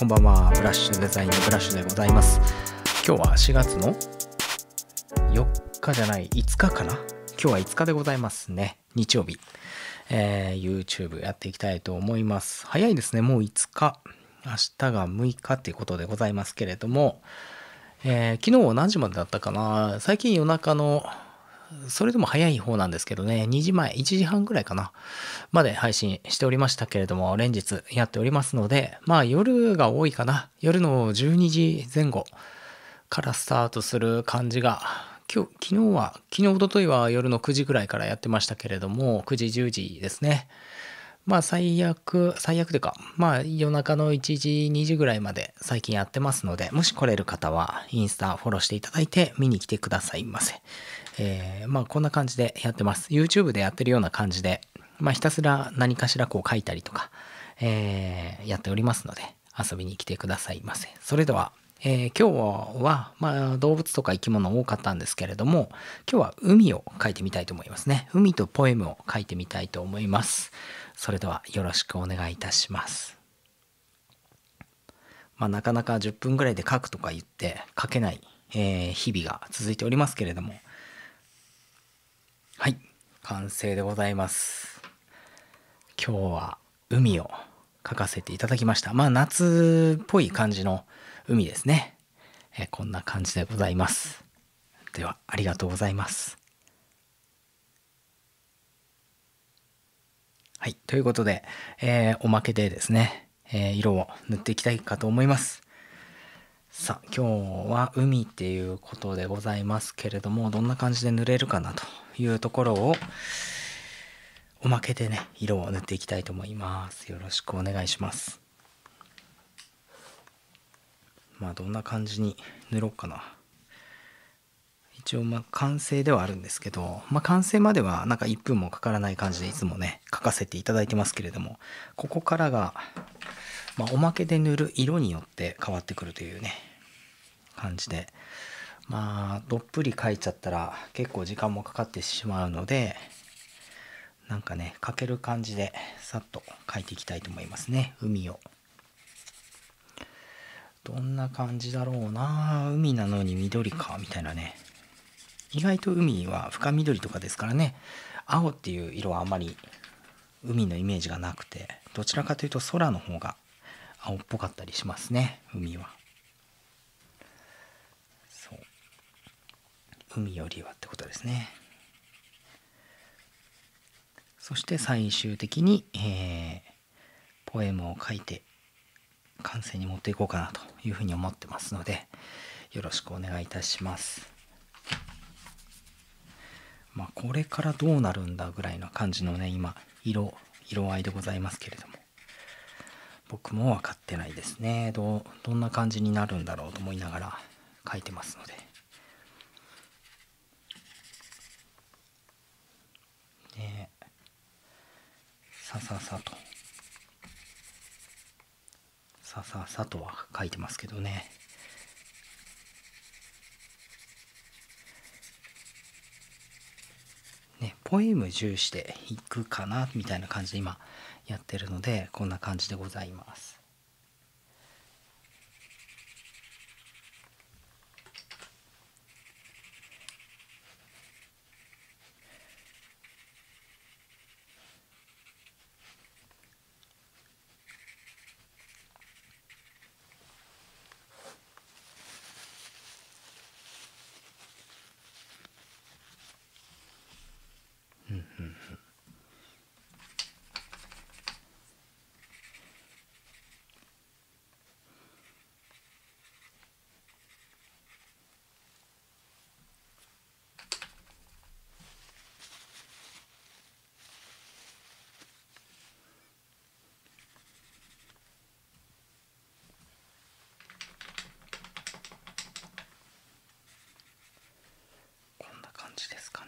こんばんは。ブラッシュデザインのブラッシュでございます。今日は4月の4日じゃない、5日かな？今日は5日でございますね。日曜日。えー YouTube やっていきたいと思います。早いですね。もう5日。明日が6日っていうことでございますけれども、えー昨日は何時までだったかな？最近夜中のそれでも早い方なんですけどね、2時前、1時半ぐらいかな、まで配信しておりましたけれども、連日やっておりますので、まあ夜が多いかな。夜の12時前後からスタートする感じが、今日、昨日は、昨日、おとといは夜の9時ぐらいからやってましたけれども、9時、10時ですね。まあ最悪、最悪というか、まあ夜中の1時、2時ぐらいまで最近やってますので、もし来れる方はインスタフォローしていただいて見に来てくださいませ。えーまあこんな感じでやってます。YouTube でやってるような感じで、まあひたすら何かしらこう書いたりとか、えーやっておりますので、遊びに来てくださいませ。それでは、えー今日は、まあ、動物とか生き物多かったんですけれども、今日は海を描いてみたいと思いますね。海とポエムを書いてみたいと思います。それではよろしくお願いいたします。まあ、なかなか10分ぐらいで書くとか言って書けない、えー日々が続いておりますけれども、はい、完成でございます。今日は海を描かせていただきました。まあ夏っぽい感じの海ですね。えこんな感じでございます。ではありがとうございます。はい。ということで、えーおまけでですね、えー色を塗っていきたいかと思います。さあ、今日は海っていうことでございますけれども、どんな感じで塗れるかなというところを、おまけでね、色を塗っていきたいと思います。よろしくお願いします。まあ、どんな感じに塗ろうかな。一応まあ完成ではあるんですけど、まあ、完成まではなんか1分もかからない感じでいつもね書かせていただいてますけれどもここからが、まあ、おまけで塗る色によって変わってくるというね感じでまあどっぷり描いちゃったら結構時間もかかってしまうのでなんかね描ける感じでさっと描いていきたいと思いますね。海を。どんな感じだろうな。海なのに緑かみたいなね。意外と海は深緑とかですからね。青っていう色はあまり海のイメージがなくてどちらかというと空の方が青っぽかったりしますね海はそう海よりはってことですね。そして最終的に、えーポエムを書いて完成に持っていこうかなというふうに思ってますのでよろしくお願いいたします。まあこれからどうなるんだぐらいの感じのね今色色合いでございますけれども。僕も分かってないですね。どうどんな感じになるんだろうと思いながら書いてますのでねさささと。さささとは書いてますけどね。ねポエム重視でいくかなみたいな感じで今やってるのでこんな感じでございますこんな感じですか？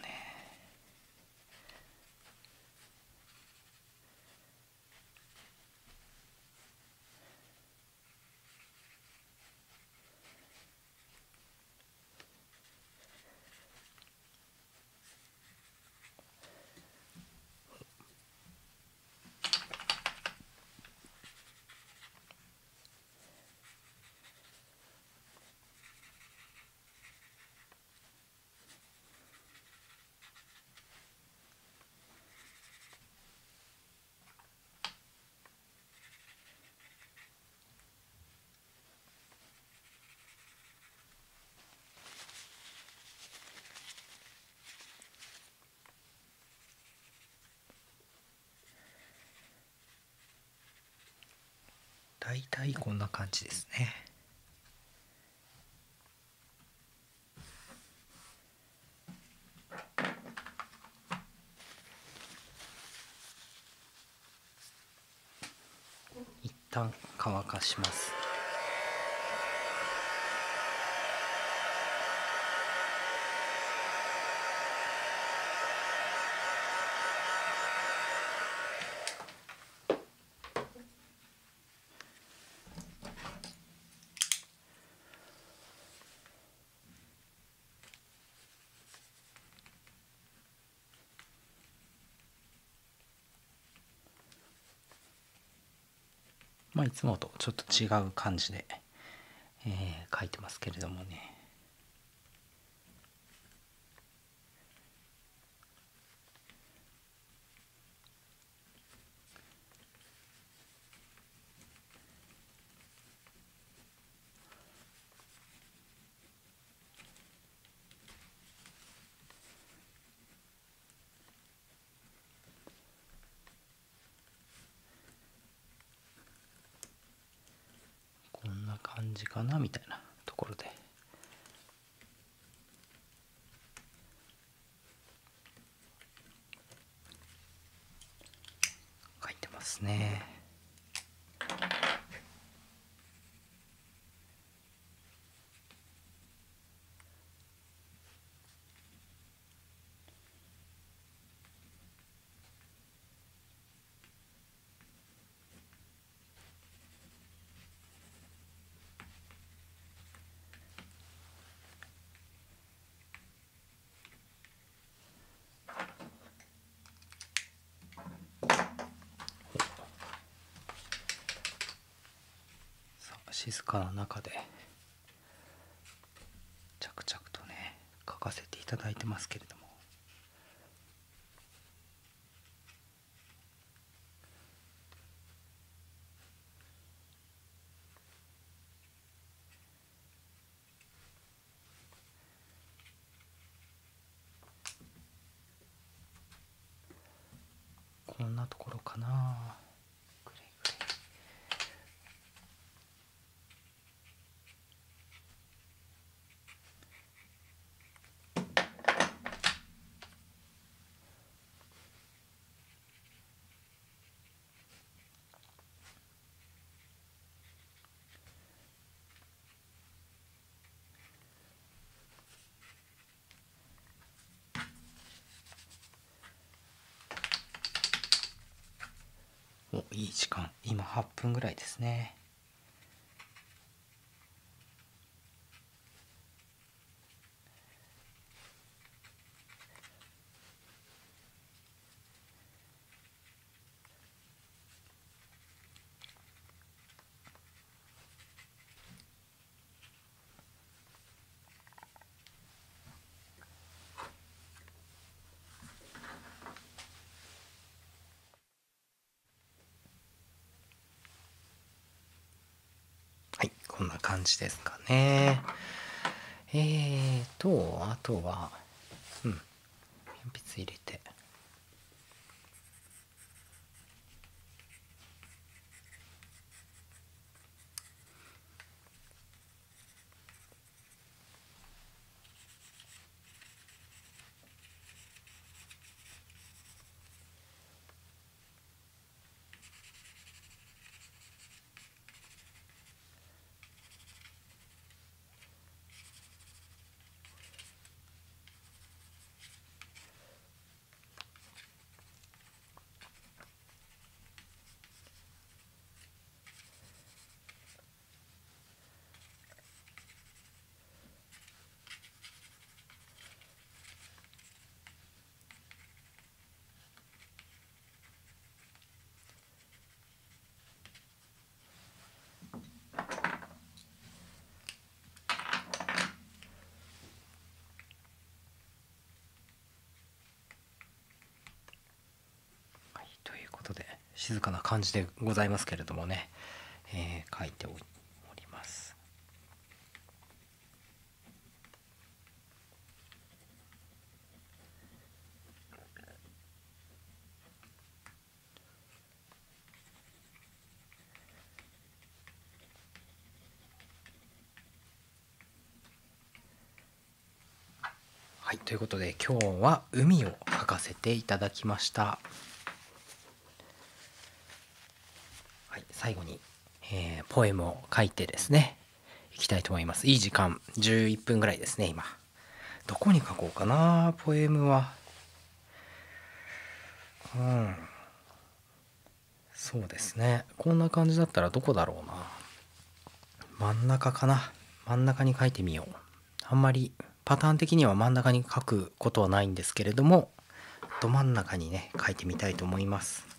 大体こんな感じですね。一旦乾かします。いつもとちょっと違う感じで、えー書いてますけれどもねこんかなみたいなところで。書いてますねさあ静かな中で着々とね書かせていただいてますけれども。こんなところかな。おいい時間今8分ぐらいですねはいこんな感じですかね。えーとあとはうん。鉛筆入れて。静かな感じでございますけれどもね、えー、書いております。はい、ということで今日は海を描かせていただきました。最後に、えー、ポエムを書いてですねいきたいと思います。いい時間11分ぐらいですね今。どこに書こうかなポエムは。うん。そうですね。こんな感じだったらどこだろうな。真ん中かな。真ん中に書いてみよう。あんまりパターン的には真ん中に書くことはないんですけれどもど真ん中にね書いてみたいと思います。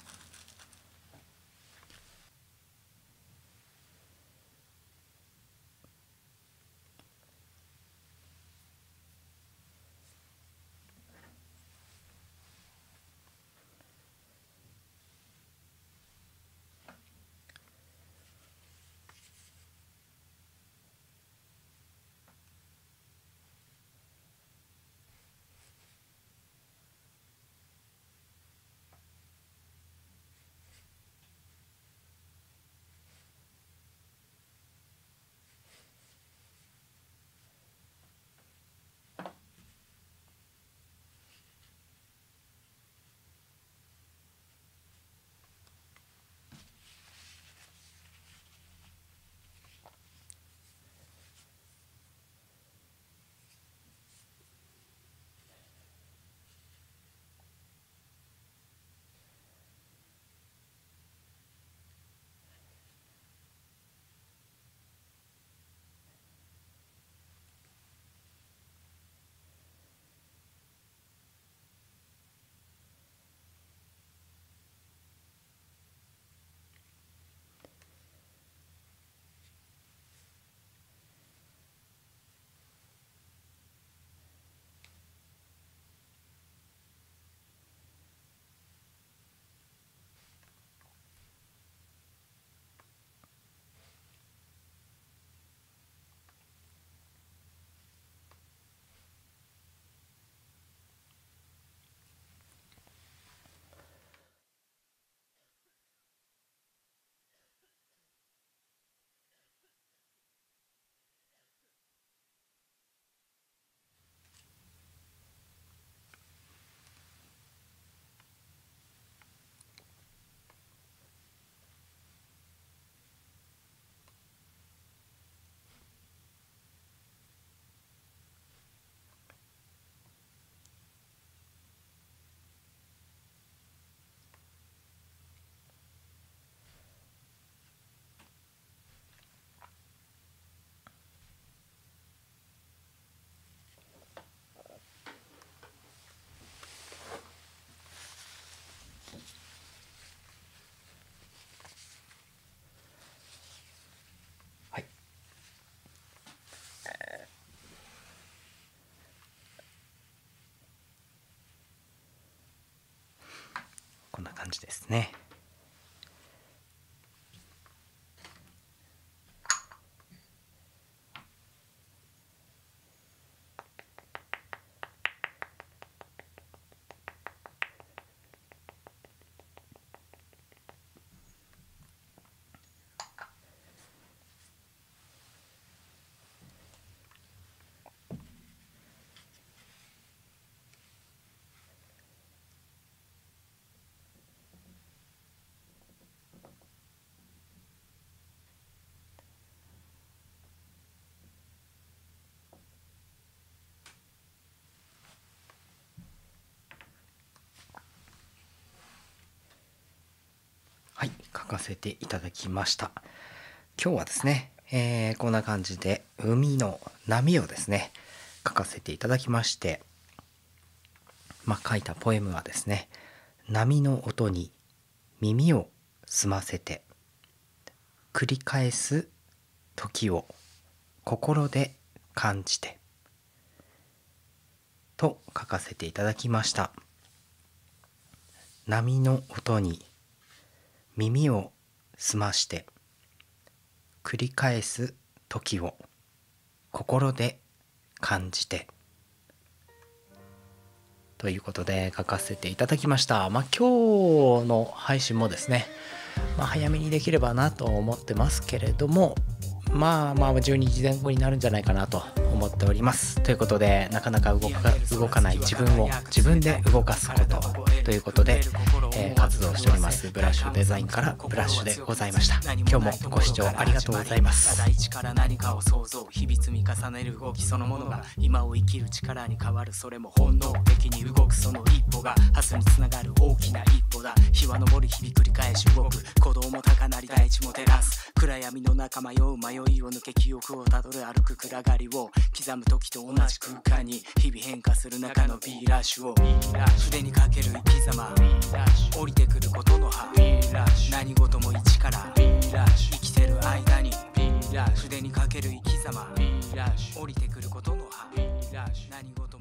ですね。はい書かせていただきました。今日はですね、えー、こんな感じで海の波をですね書かせていただきましてまあ書いたポエムはですね波の音に耳を澄ませて繰り返す時を心で感じてと書かせていただきました。波の音に耳を澄まして繰り返す時を心で感じてということで書かせていただきました。まあ今日の配信もですね、まあ、早めにできればなと思ってますけれどもまあまあ12時前後になるんじゃないかなと思っております。ということでなかなか動か動かない自分を自分で動かすこと。ということで、えー、活動しておりますブラッシュデザインからブラッシュでございました。今日もご視聴ありがとうございます。大地から何かを想像日々積み重ねる動きそのものが今を生きる力に変わるそれも本能的に動くその一歩が明日につながる大きな一歩だ。日は昇り日々繰り返し動く。鼓動も高鳴り大地も照らす暗闇の中迷う迷いを抜け記憶をたどる歩く暗がりを刻む時と同じ空間に日々変化する中の B ラッシュを。筆にかける生き様降りてくることの葉。何事も一から生きてる間に筆にかける生き様降りてくることの葉。何事